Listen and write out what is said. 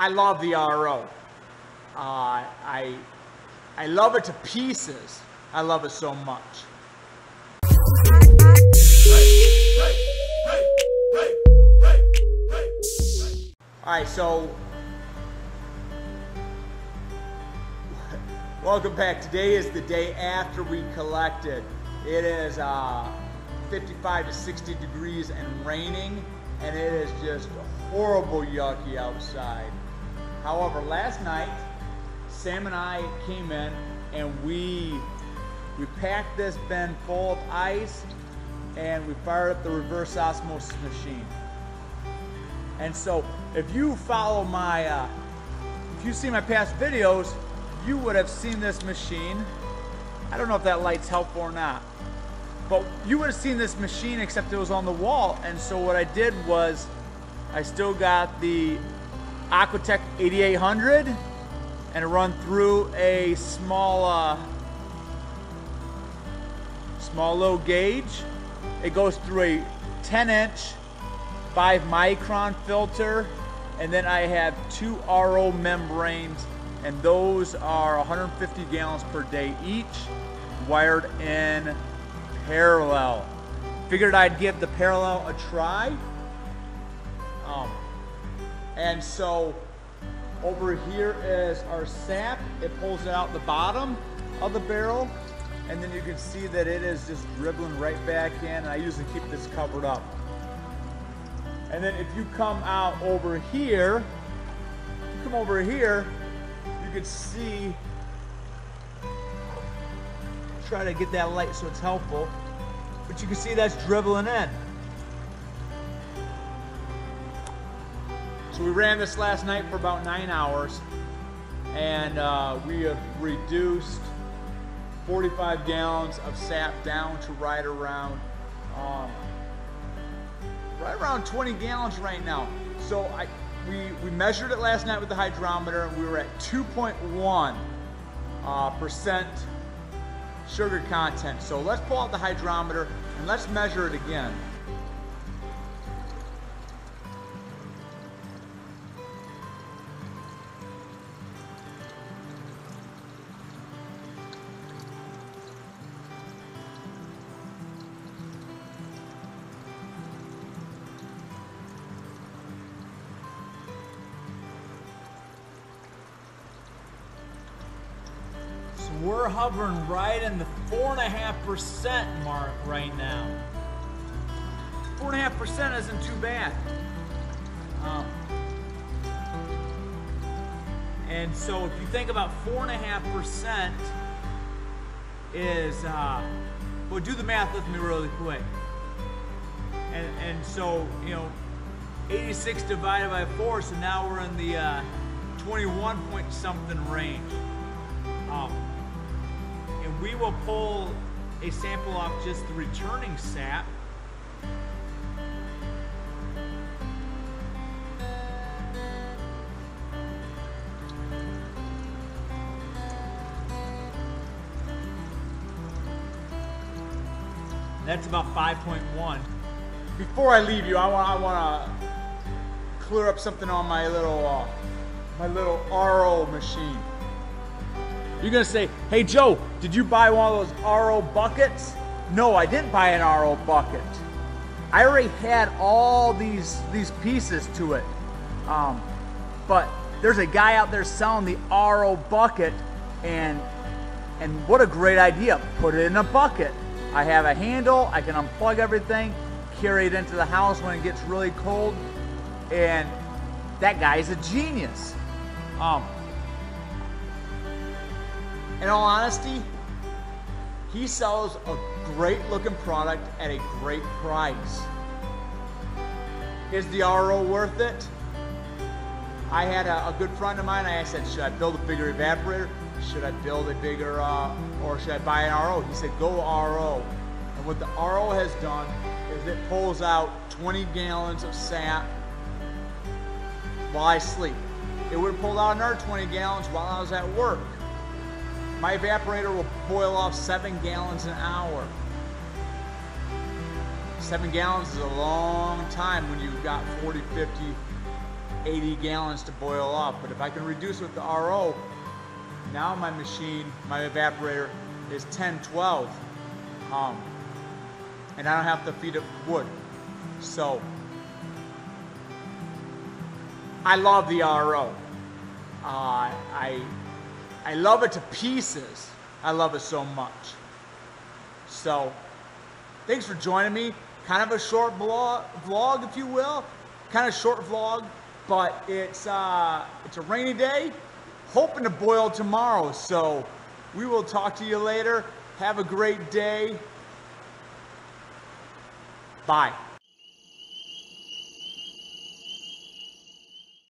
I love the RO. Uh, I, I love it to pieces. I love it so much. All right, so welcome back. Today is the day after we collected. It is uh, 55 to 60 degrees and raining, and it is just horrible yucky outside. However, last night, Sam and I came in and we we packed this bin full of ice and we fired up the reverse osmosis machine. And so, if you follow my, uh, if you see my past videos, you would have seen this machine. I don't know if that light's helpful or not, but you would have seen this machine except it was on the wall. And so what I did was, I still got the Aquatech 8800 and run through a small, uh, small low gauge. It goes through a 10 inch 5 micron filter and then I have two RO membranes and those are 150 gallons per day each wired in parallel. Figured I'd give the parallel a try. Um, and so over here is our sap. It pulls it out the bottom of the barrel and then you can see that it is just dribbling right back in. And I usually keep this covered up. And then if you come out over here, you come over here, you can see, try to get that light so it's helpful, but you can see that's dribbling in. So we ran this last night for about nine hours and uh, we have reduced 45 gallons of sap down to right around um, right around 20 gallons right now. So I we, we measured it last night with the hydrometer and we were at 2.1 uh, percent sugar content. So let's pull out the hydrometer and let's measure it again. We're hovering right in the four and a half percent mark right now. Four and a half percent isn't too bad. Um, and so if you think about four and a half percent is, uh, well, do the math with me really quick. And, and so, you know, 86 divided by 4, so now we're in the uh, 21 point something range. Um, we will pull a sample off just the returning sap. That's about 5.1. Before I leave you, I want I want to clear up something on my little uh, my little RO machine. You're gonna say, hey Joe, did you buy one of those RO buckets? No, I didn't buy an RO bucket. I already had all these these pieces to it. Um, but there's a guy out there selling the RO bucket and and what a great idea. Put it in a bucket. I have a handle, I can unplug everything, carry it into the house when it gets really cold, and that guy is a genius. Um, in all honesty, he sells a great looking product at a great price. Is the RO worth it? I had a, a good friend of mine, I said, should I build a bigger evaporator? Should I build a bigger, uh, or should I buy an RO? He said, go RO. And what the RO has done is it pulls out 20 gallons of sap while I sleep. It would have pulled out another 20 gallons while I was at work. My evaporator will boil off seven gallons an hour. Seven gallons is a long time when you've got 40, 50 80 gallons to boil up. But if I can reduce with the RO, now my machine, my evaporator is 10, 12. Um, and I don't have to feed it wood. So I love the RO. Uh, I, I love it to pieces. I love it so much. So thanks for joining me. Kind of a short vlog, vlog if you will. Kind of short vlog, but it's, uh, it's a rainy day. Hoping to boil tomorrow. So we will talk to you later. Have a great day. Bye.